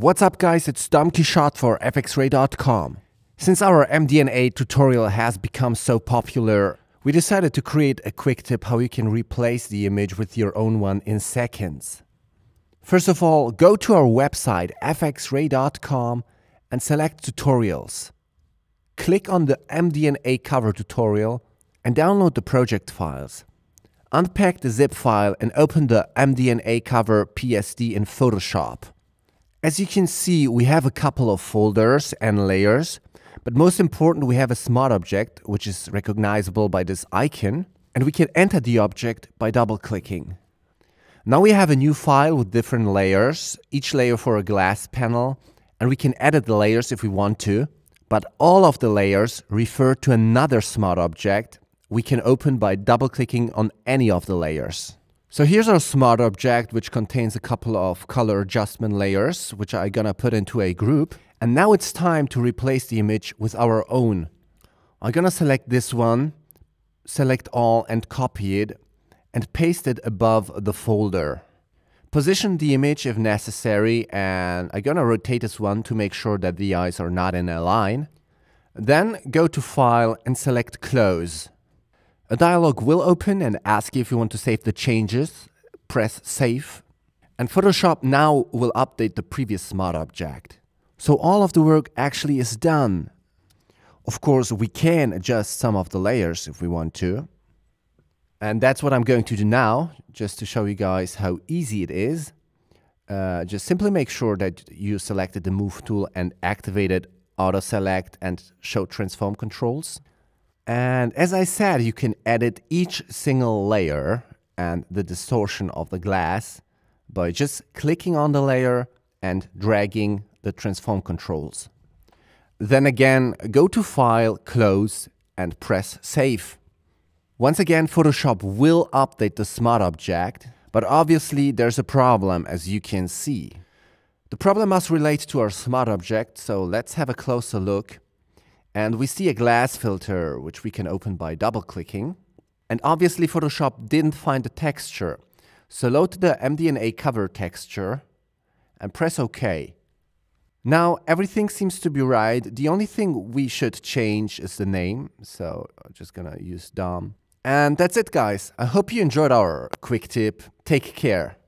What's up guys, it's Dom Quichotte for fxray.com. Since our MDNA tutorial has become so popular, we decided to create a quick tip how you can replace the image with your own one in seconds. First of all, go to our website fxray.com and select tutorials. Click on the MDNA cover tutorial and download the project files. Unpack the zip file and open the MDNA cover PSD in Photoshop. As you can see, we have a couple of folders and layers, but most important, we have a smart object, which is recognizable by this icon, and we can enter the object by double clicking. Now we have a new file with different layers, each layer for a glass panel, and we can edit the layers if we want to, but all of the layers refer to another smart object we can open by double clicking on any of the layers. So here's our smart object, which contains a couple of color adjustment layers, which I'm gonna put into a group. And now it's time to replace the image with our own. I'm gonna select this one, select all and copy it and paste it above the folder. Position the image if necessary and I'm gonna rotate this one to make sure that the eyes are not in a line. Then go to File and select Close. A dialog will open and ask you if you want to save the changes. Press Save. And Photoshop now will update the previous smart object. So all of the work actually is done. Of course, we can adjust some of the layers if we want to. And that's what I'm going to do now, just to show you guys how easy it is. Uh, just simply make sure that you selected the Move tool and activated Auto Select and Show Transform controls. And as I said, you can edit each single layer and the distortion of the glass by just clicking on the layer and dragging the transform controls. Then again, go to File, Close, and press Save. Once again, Photoshop will update the smart object, but obviously there's a problem as you can see. The problem must relate to our smart object, so let's have a closer look. And we see a glass filter, which we can open by double clicking. And obviously Photoshop didn't find the texture. So load the MDNA cover texture and press OK. Now everything seems to be right. The only thing we should change is the name. So I'm just gonna use Dom. And that's it guys. I hope you enjoyed our quick tip. Take care.